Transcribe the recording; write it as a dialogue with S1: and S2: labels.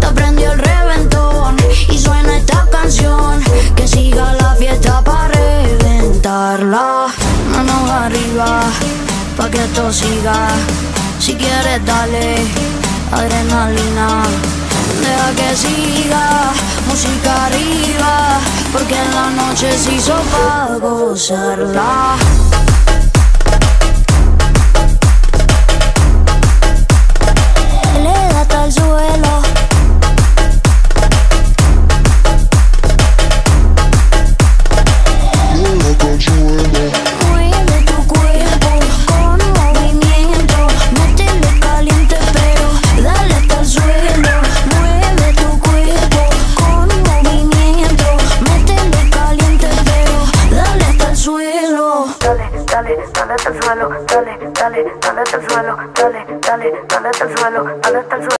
S1: Te prendió el reventón y suena esta canción. Que siga la fiesta para reventarla. Manos arriba, pa' que esto siga. Si quieres, dale adrenalina. Deja que siga, música arriba, porque en la noche se hizo pa' gozarla.
S2: Dale, dale, hasta el suelo, dale, dale, dale hasta el suelo, dale, dale, dale hasta el suelo, dale hasta el suelo.